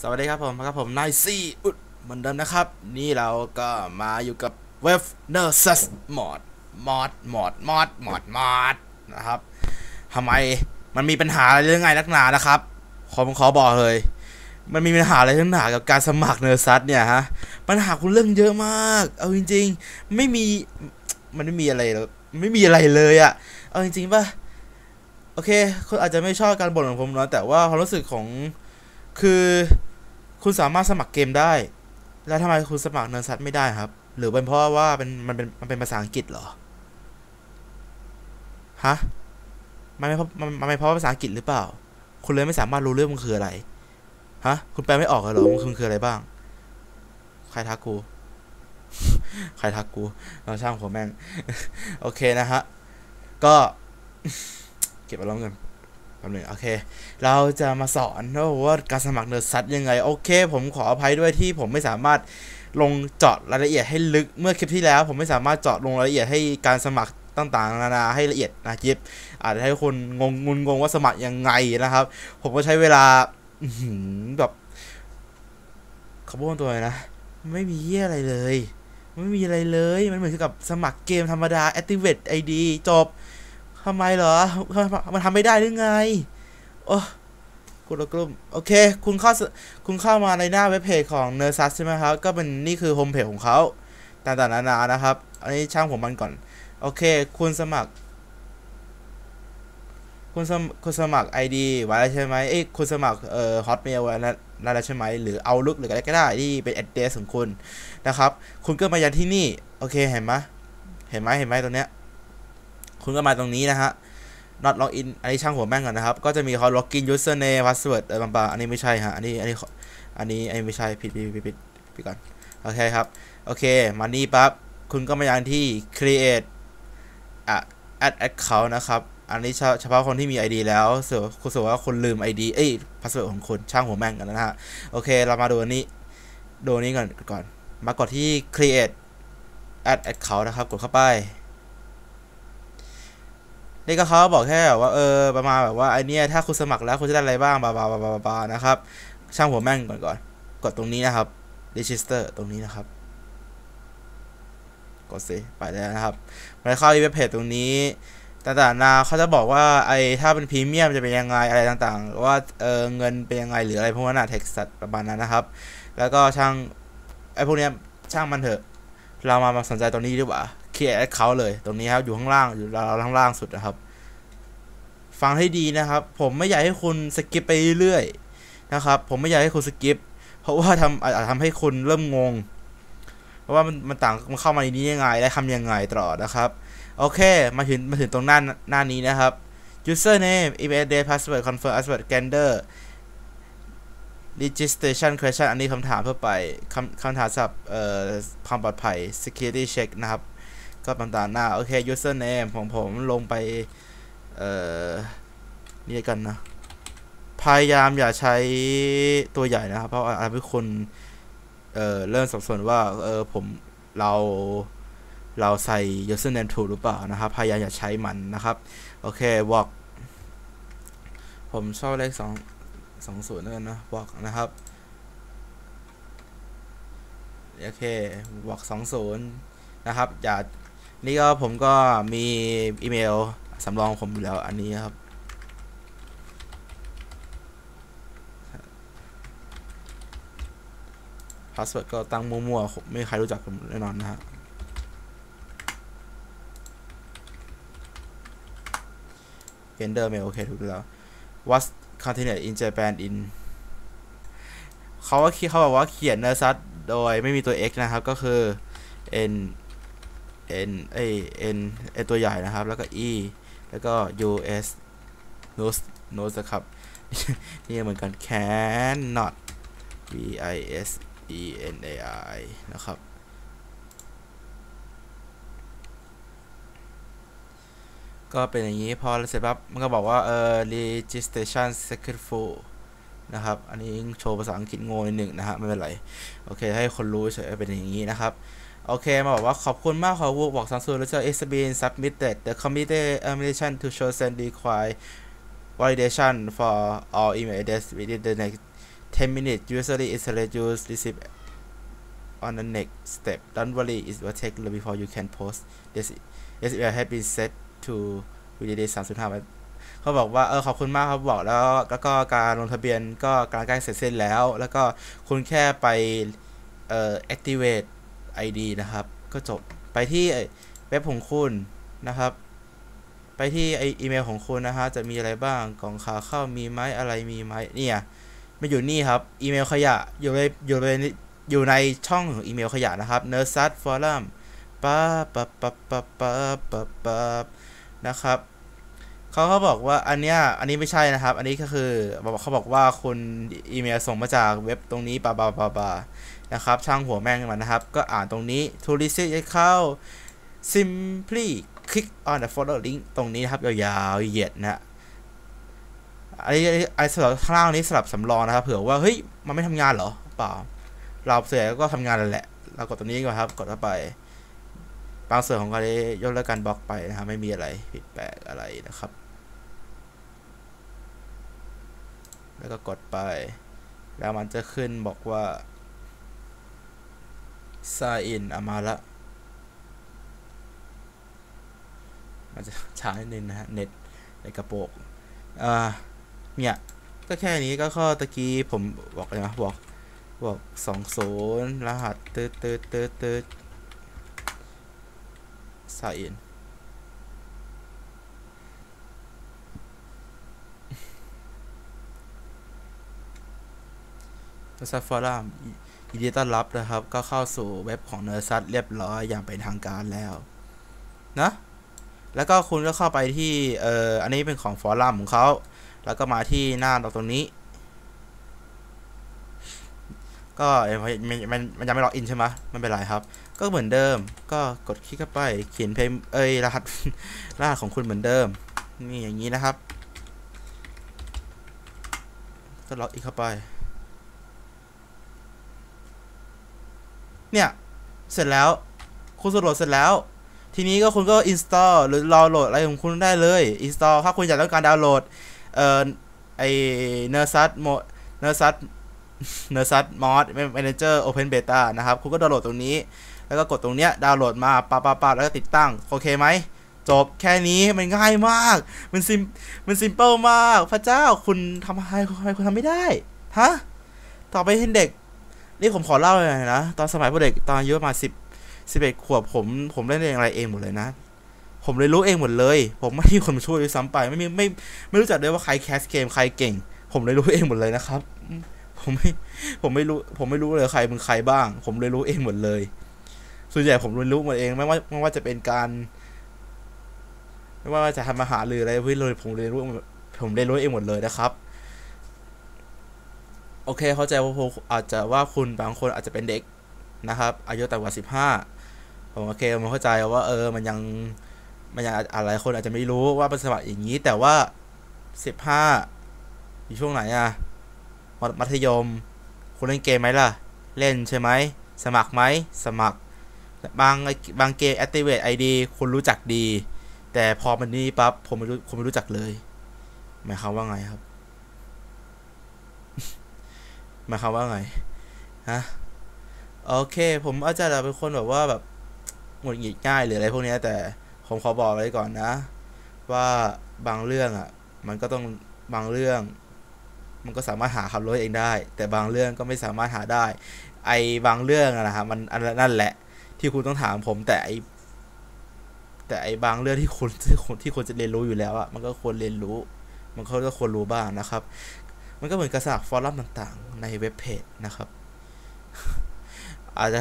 สวัสดีครับผมครับผมนายซีอุดเหมือนเดิมนะครับ นี่เราก็มาอยู่กับเว็บ Nexus mod mod mod mod mod mod นะครับทำไมมันมีปัญหาอะไรเรื่องไงนักหนานะครับผมขอบอกเลย มันมีปัญหาอะไรนักหนากับการสมัคร Nexus เนี่ยฮะปัญหาคุณเรื่องเยอะมาก เอาจริง ๆ ไม่มีมันไม่มีอะไรเลยไม่มีอะไรเลยอะเอาจริงๆป่ะโอเคคุณอาจจะไม่ชอบการบ่นของผมนะแต่ว่าความรู้สึกของคือ คุณสามารถสมัครเกมได้ แล้วทำไมคุณสมัครเนิร์ซัตไม่ได้ครับ หรือเป็นเพราะว่าเป็นมันเป็นมันเป็นภาษาอังกฤษเหรอ ฮะ มันไม่เพราะมันไม่เพราะภาษาอังกฤษหรือเปล่า คุณเลยไม่สามารถรู้เรื่องมันคืออะไร ฮะ คุณแปลไม่ออกเหรอมันคือคืออะไรบ้าง ใครทักกู ใครทักกู เราช่างผมแม่ง โอเคนะฮะ ก็ เก็บอารมณ์กัน แป๊บหนึงโอเค เราจะมาสอนว่าการสมัครเนิร์ดซัตยังไง โอเค ผมขออภัยด้วยที่ผมไม่สามารถลงเจาะรายละเอียดให้ลึกเมื่อคลิปที่แล้ว ผมไม่สามารถเจาะลงรายละเอียดให้การสมัครต่างๆนานาให้ละเอียดนะจิบอาจจะให้คนงงงุนงงว่าสมัครยังไงนะครับ ผมก็ใช้เวลาแบบขบอกตัวนะ ไม่มีเยี่ยอะไรเลย ไม่มีอะไรเลย มันเหมือนกับสมัครเกมธรรมดา activate ID จบ ทำไมเหรอ มันทำไม่ได้หรือไง โอ้กุลกลุ่มโอเค คุณเข้า คุณเข้ามาในหน้าเว็บเพจของ n e r s u s ใช่ไหมครับ ก็เป็นนี่คือโฮมเพจของเขาต่างๆนานานะครับ อันนี้ช่างผมมันก่อน โอเค คุณสมัคร คุณสมคุณสมัคร ID ไว้แล้วใช่ไหมเอ้ยคุณสมัคร เอ่อ Hotmail ไว้แล้วแล้วใช่ไหม หรือ Outlook หรืออะไรก็ได้ที่เป็น address ของคุณนะครับ คุณก็มายันที่นี่ โอเค เห็นไหมเห็นไหมเห็นไหมตรงเนี้ย คุณก็มาตรงนี้นะฮะ not login อันนี้ช่างหัวแม่งก่อนนะครับ ก็จะมีเขา login username password อะไรบางๆอันนี้ไม่ใช่ฮะ อันนี้ อันนี้ อันนี้ อันนี้ไม่ใช่ ผิดผิดผิดผิดผิดก่อน โอเคครับ โอเค มานี่ปั๊บ คุณก็มาอย่างที่ create อะ add account นะครับ อันนี้เฉพาะคนที่มี ID แล้วส่วนคุณสว่าคุณลืม ID เอ้ย password ของคุณช่างหัวแม่งกันนะฮะ โอเค เรามาดูอันนี้ ดูนี้ก่อน ก่อน มากดที่ create add account นะครับ กดเข้าไป นี่ก็เขาบอกแค่ว่าเออประมาณแบบว่าไอเนี้ยถ้าคุณสมัครแล้วคุณจะได้อะไรบ้างบาบาบาบาบานะครับ ช่างหัวแม่งก่อนก่อนกดตรงนี้นะครับ register ตรงนี้นะครับ กดสิไปแล้วนะครับไปเข้าที่เว็บเพจตรงนี้ต่างๆนาเขาจะบอกว่าไอถ้าเป็นพรีเมียมจะเป็นยังไงอะไรต่างๆ ว่าเออเงินเป็นยังไงหรืออะไรพวกนั้นอะเท็กซ์ประมาณนั้นนะครับ แล้วก็ช่างไอพวกเนี้ยช่างมันเถอะ เรามามาสนใจตรงนี้ดีกว่า create account เลยตรงนี้ครับอยู่ข้างล่างอยู่เราข้างล่างสุดนะครับ ฟังให้ดีนะครับ ผมไม่อยากให้คุณ skip ไปเรื่อยนะครับผมไม่อยากให้คุณ skipเพราะว่าทำอาจจะทำให้คุณเริ่มงง เพราะว่ามันมันต่างมันเข้ามาในนี้ยังไงและทำยังไงต่อนะครับ โอเค มาถึงมาถึงตรงหน้าหน้านี้นะครับ username email address password confirm password gender registration question อันนี้คำถามทั่วไปคำคำถามสำหรับเอ่อความปลอดภัย security check นะครับ ก็ต่างๆหน้า โอเค username ของผมลงไป เอ่อ นี่กันนะ พยายามอย่าใช้ตัวใหญ่นะครับ เพราะอาจทำให้คนเอ่อ เริ่มสับสนว่า เออ ผมเราเราใส่ username ถูกหรือเปล่านะครับ พยายามอย่าใช้มันนะครับ โอเค walk ผมชอบเลขสองสองศูนย์แล้วกันนะบอกนะครับโอเคบอกสองศูนย์นะครับ อย่า นี่ก็ผมก็มีอีเมลสำรองผมอยู่แล้วอันนี้ครับ password ก็ตั้งมั่วๆ ไม่มีใครรู้จักผมแน่นอนนะฮะ gender male โอเค ถูกแล้ว what continent is Japan in เขาว่าเขาบอกว่าเขียน Nexusโดยไม่มีตัว x นะครับ ก็คือ n n เอ้ n n ตัวใหญ่นะครับ แล้วก็ e แล้วก็ us nose nose นะครับ นี่เหมือนกัน can not v i s e n a i นะครับก็เป็นอย่างนี้พอเสร็จปั๊บมันก็บอกว่าเออ registration successful นะครับ อันนี้โชว์ภาษาอังกฤษโง่นิดหนึ่งนะฮะไม่เป็นไร โอเค ให้คนรู้เฉยเป็นอย่างนี้นะครับ โอเค มาบอกว่าขอบคุณมากขอวูบอกสังสูแล้วจะ is been submitted the committee admission to show send require validation for all email address within the next 10 minutes usually installate you receive on the next step don't worry it will take long before you can post this this email has been set to validate 35เขาบอกว่าเออขอบคุณมากครับบอกแล้วแล้วก็การลงทะเบียนก็การใกล้เสร็จสิ้นแล้ว แล้วก็คุณแค่ไปเอ่อ activate ID นะครับ ก็จบไปที่เว็บของคุณนะครับ ไปที่ไออีเมลของคุณนะฮะจะมีอะไรบ้างกล่องขาเข้ามีไหมอะไรมีไหมเนี่ยไม่อยู่นี่ครับอีเมลขยะอยู่ในอยู่ในอยู่ในช่องของอีเมลขยะนะครับ n e r s a t forum ปั๊บปั๊บปั๊บปั๊บปั๊บปั๊บปั๊บนะครับ เขาเขาบอกว่าอันเนี้ยอันนี้ไม่ใช่นะครับ อันนี้ก็คือบอกเขาบอกว่าคุณอีเมลส่งมาจากเว็บตรงนี้ปาบาบาบานะครับช่างหัวแม่งมันนะครับ ก็อ่านตรงนี้ to receive เข้า simply click on the follow link ตรงนี้นะครับ ยาวๆเหยียดนะอันนี้ไอ้สำหรับข้างล่างนี้สลับสำรองนะครับ เผื่อว่าเฮ้ยมันไม่ทำงานเหรอเปล่า เราเสียก็ทำงานแล้วแหละ เรากดตรงนี้ก่อนครับ กดเข้าไปบางส่วนของการยกเลิกการบล็อกไปนะครับไม่มีอะไรผิดแปลกอะไรนะครับ แล้วก็กดไป แล้วมันจะขึ้นบอกว่า sign in อามาละมันจะช้านิดนึงนะฮะ เน็ตในกระโปรงอ่าเนี่ย ก็แค่นี้ก็ข้อตะกี้ผมบอกเลยนะบอกบอกสองศูนย์รหัสตืดตืดตืดตืด sign in Nexus Forum ยินดีต้อนรับนะครับ ก็เข้าสู่เว็บของ Nexus เรียบร้อยอย่างเป็นทางการแล้ว นะ แล้วก็คุณก็เข้าไปที่เอ่ออันนี้เป็นของฟอรัมของเขาแล้วก็มาที่หน้าเราตรงนี้ ก็มันมันมันยังไม่ล็อกอินใช่ไหมไม่เป็นไรครับ ก็เหมือนเดิม ก็กดคลิกเข้าไปเขียนเพลงเอ้ยรหัสรหัสของคุณเหมือนเดิม นี่อย่างนี้นะครับ ก็ล็อกอินเข้าไป เนี่ยเสร็จแล้วคุณสโหลดเสร็จแล้ว ทีนี้ก็คุณก็ install หรือรอโหลดอะไรของคุณได้เลย install ถ้าคุณอยากต้องการดาวน์โหลดเอ่อไอ Nexus Mod Nexus Nexus Mod Manager Open Beta นะครับ คุณก็ดาวน์โหลดตรงนี้ แล้วก็กดตรงเนี้ยดาวน์โหลดมาปาปาปาแล้วก็ติดตั้ง โอเคไหม จบแค่นี้มันง่ายมาก มันซิมมัน simple มาก พระเจ้าคุณทำอะไรทำไมคุณทำไม่ได้ ฮะ ต่อไปเห็นเด็ก นี่ผมขอเล่าเลยนะ ตอนสมัยเด็กตอนอายุประมาณสิบสิบเอ็ดขวบผม ผมเล่นเองอะไรเองหมดเลยนะ ผมเลยรู้เองหมดเลย ผมไม่มีคนมาช่วยด้วยซ้ำไปไม่มีไม่ไม่รู้จักด้วยว่าใครแคสเกมใครเก่ง ผมเลยรู้เองหมดเลยนะครับ ผมไม่ผมไม่รู้ผมไม่รู้เลยใครเป็นใครบ้าง ผมเลยรู้เองหมดเลย ส่วนใหญ่ผมเรียนรู้หมดเองไม่ว่าไม่ว่าจะเป็นการ ไม่ว่าจะทำอาหารหรืออะไรเพื่อเลยผมเรียนรู้ผมเรียนรู้เองหมดเลยนะครับ โอเค เข้าใจว่าอาจจะว่าคุณบางคนอาจจะเป็นเด็กนะครับ อายุต่ำกว่าสิบห้าผมโอเคผมเข้าใจว่าเออมันยังมันยังอะไรคนอาจจะไม่รู้ว่าเป็นสมัครอย่างนี้ แต่ว่าสิบห้าอยู่ช่วงไหนอะมัธยม คุณเล่นเกมไหมล่ะ เล่นใช่ไหมสมัครไหมสมัคร บางบางเกม activate ID คุณรู้จักดี แต่พอมันนี่ปั๊บผมไม่รู้ผมไม่รู้จักเลย หมายความว่าไงครับ มายความว่าไงฮะโอเค ผมอาจจะเป็นคนแบบว่าแบบหงุดหงิดง่ายหรืออะไรพวกนี้แต่ผมขอบอกไว้ก่อนนะ ว่าบางเรื่องอะ มันก็ต้องบางเรื่อง มันก็สามารถหาคำร้อยเองได้ แต่บางเรื่องก็ไม่สามารถหาได้ ไอ้บางเรื่องอะนะฮะมันอันนั่นแหละ ที่คุณต้องถามผมแต่ไอแต่ไอ้บางเรื่องที่คุณที่คุณที่ควรจะเรียนรู้อยู่แล้วอะมันก็ควรเรียนรู้ มันก็ควรรู้บ้างนะครับ มันก็เหมือนกระสากฟอรัมต่างๆ ในเว็บเพจนะครับ อาจจะ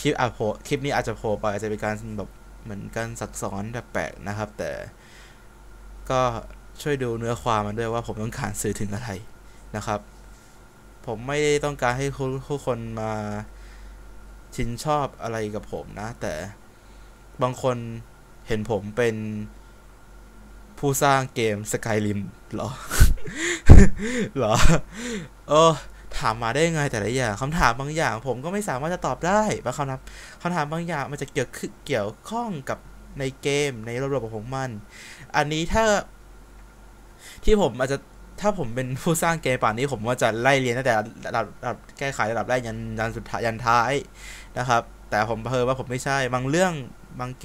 คลิปอาจโผคลิปนี้อาจจะโผล่ไปอาจจะเป็นการแบบเหมือนการสักสอนแบบแปลกนะครับ แต่ก็ช่วยดูเนื้อความมันด้วยว่าผมต้องการสื่อถึงอะไรนะครับ ผมไม่ได้ต้องการให้ทุกคนมาชินชอบอะไรกับผมนะ แต่บางคนเห็นผมเป็นผู้สร้างเกมสกายริมหรอ หรอ เออ ถามมาได้ไงแต่ละอย่างคำถามบางอย่าง ผมก็ไม่สามารถจะตอบได้บางคำถามคำถามบางอย่างมันจะเกี่ยวเกี่ยวข้องกับในเกมในระบบของมัน อันนี้ถ้าที่ผมอาจจะถ้าผมเป็นผู้สร้างเกมป่านนี้ผมว่าจะไล่เรียนตั้งแต่ระดับระดับแก้ไขระดับแรกยันยันสุดท้ายยันท้ายนะครับ แต่ผมเพิ่ว่าผมไม่ใช่ บางเรื่องบางเก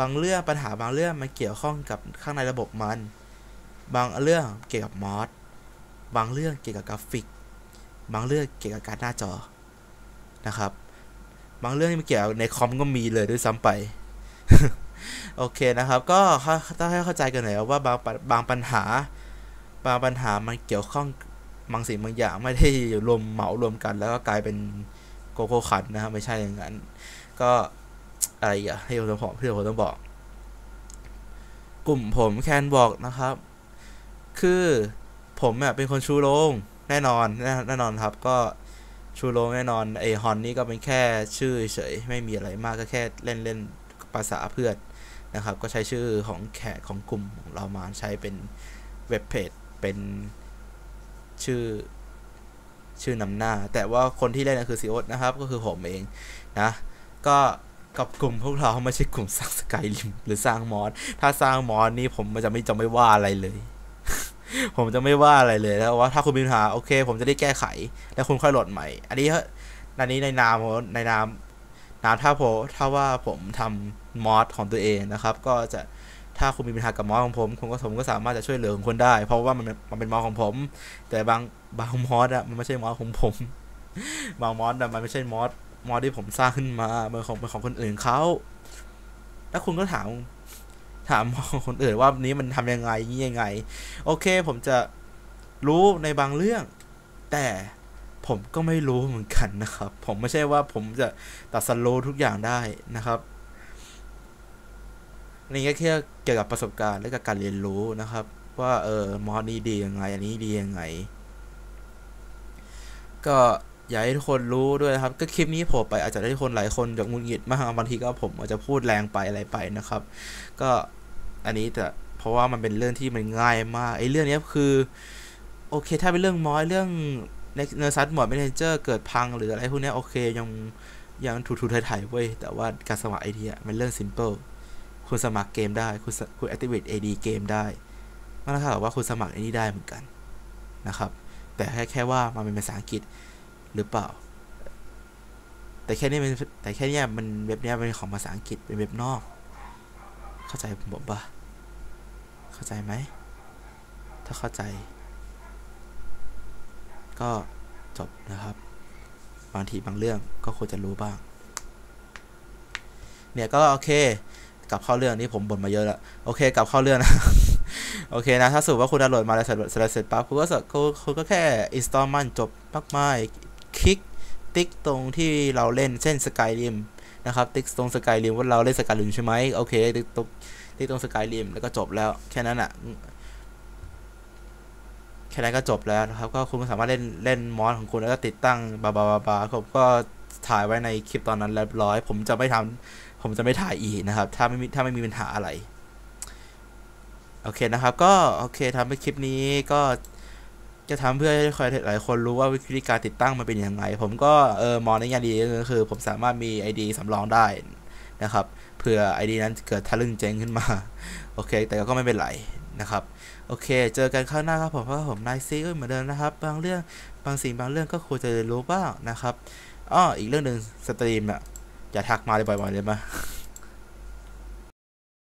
บางเรื่องปัญหาบางเรื่องมันเกี่ยวข้องกับข้างในระบบมัน บางเรื่องเกี่ยวกับมอสบางเรื่องเกี่ยวกับกราฟิก บางเรื่องเกี่ยวกับการหน้าจอนะครับ บางเรื่องที่มันเกี่ยวในคอมก็มีเลยด้วยซ้ำไป โอเคนะครับ ก็ต้องให้เข้าใจกันหน่อยว่าบางบางปัญหา บางปัญหามันเกี่ยวข้องบางสิ่งบางอย่างไม่ได้รวมเหมารวมกันแล้วก็กลายเป็นโกโก้ขันนะครับไม่ใช่อย่างนั้น ก็อะไรอะให้ผมต้องบอกที่ผมต้องบอก กลุ่มผมแคนบอกนะครับ คือผมอะเป็นคนชูโรงแน่นอนแน่นอนครับก็ชูโรงแน่นอนไอฮอนนี่ก็เป็นแค่ชื่อเฉยไม่มีอะไรมากก็แค่เล่นเล่นภาษาเพื่อนนะครับ ก็ใช้ชื่อของแขกของกลุ่มของเรามาใช้เป็นเว็บเพจเป็นชื่อชื่อนำหน้า แต่ว่าคนที่เล่นคือซีโอนะครับ ก็คือผมเองนะ ก็กับกลุ่มพวกเราไม่ใช่กลุ่มสร้างสกายลิมหรือสร้างมอสถ้าสร้างมอสนี่ผมจะไม่จะไม่ว่าอะไรเลย ผมจะไม่ว่าอะไรเลยแล้วว่าถ้าคุณมีปัญหาโอเค ผมจะได้แก้ไข แล้วคุณค่อยโหลดใหม่ อันนี้อันนี้ในนามในนามนามถ้าผมถ้าว่าผมทำมอสของตัวเองนะครับ ก็จะถ้าคุณมีปัญหากับมอสของผมคุณก็ผมก็สามารถจะช่วยเหลือคนได้ เพราะว่ามันมันเป็นมอสของผม แต่บางบางมอสอะมันไม่ใช่มอสของผม บางมอสอะมันไม่ใช่มอสมอสที่ผมสร้างขึ้นมาเป็นของเป็นของคนอื่นเขาแล้วคุณก็ถาม ถามคนอื่นว่านี้มันทำยังไงนี่ยังไง โอเค ผมจะรู้ในบางเรื่อง แต่ผมก็ไม่รู้เหมือนกันนะครับ ผมไม่ใช่ว่าผมจะตัดสโลทุกอย่างได้นะครับนี่ก็แค่เกี่ยวกับประสบการณ์และกับการเรียนรู้นะครับ ว่าเออมอสนี้ดียังไง อันนี้ดียังไง ก็ อยากให้ทุกคนรู้ด้วยนะครับ ก็คลิปนี้ผมไปอาจจะได้คนหลายคนจากมุนหงิดมากบางทีก็ผมอาจจะพูดแรงไปอะไรไปนะครับ ก็อันนี้แต่เพราะว่ามันเป็นเรื่องที่มันง่ายมากไอ้เรื่องนี้คือ โอเค ถ้าเป็นเรื่อง mod เรื่อง Nexus Mod Manager เกิดพังหรืออะไรพวกนี้โอเคยังยังถูๆถ่ายๆเว้ย แต่ว่าการสมัครไอเนี่ยมันเรื่อง simple คุณสมัครเกมได้ คุณคุณ activate ID เกมได้นั่นเท่ากับว่าคุณสมัครไอ้นี่ได้เหมือนกันนะครับ แต่แค่แค่ว่ามันเป็นภาษาอังกฤษ หรือเปล่า แต่แค่นี้มันแต่แค่นี้มันเว็บนี้เป็นของภาษาอังกฤษเป็นเว็บนอก เข้าใจผมบอกปะเข้าใจไหม ถ้าเข้าใจ ก็จบนะครับ บางทีบางเรื่องก็ควรจะรู้บ้าง เนี่ยก็โอเคกลับเข้าเรื่องนี้ผมบ่นมาเยอะแล้วโอเคกลับเข้าเรื่องนะโอเคนะ ถ้าสมมติว่าคุณดาวน์โหลดมาแล้วเสร็จเสร็จปั๊บคุณก็คุณก็แค่ install มันจบมากมาย คลิกติ๊กตรงที่เราเล่นเช่น Skyrim นะครับ ติ๊กตรง Skyrim ว่าเราเล่น Skyrim ใช่ไหมโอเคติ๊กตรงติ๊กตรง Skyrim แล้วก็จบแล้วแค่นั้นอะแค่นั้นก็จบแล้วนะครับ ก็คุณสามารถเล่นเล่น mod ของคุณแล้วก็ติดตั้งบาบาบาบาผมก็ถ่ายไว้ในคลิปตอนนั้นเรียบร้อย ผมจะไม่ทำผมจะไม่ถ่ายอีกนะครับ ถ้าไม่มีถ้าไม่มีปัญหาอะไร โอเคนะครับ ก็โอเคทำให้คลิปนี้ก็ จะทำเพื่อให้ใครหลายคนรู้ว่าวิธีการติดตั้งมันเป็นยังไง ผมก็เออมองในแง่ดีก็คือ ผมสามารถมี ID สำรองได้นะครับเผื่อ ID นั้นเกิดทะลึ่งเจ๊งขึ้นมา โอเค แต่ก็ไม่เป็นไรนะครับโอเค เจอกันข้างหน้าครับผมเพราะผมนายซีเหมือนเดิมนะครับ บางเรื่องบางสิ่งบางเรื่องก็ควรจะรู้บ้างนะครับอ้ออีกเรื่องหนึ่งสตรีมอะอย่าทักมาเลยบ่อยๆเลยมา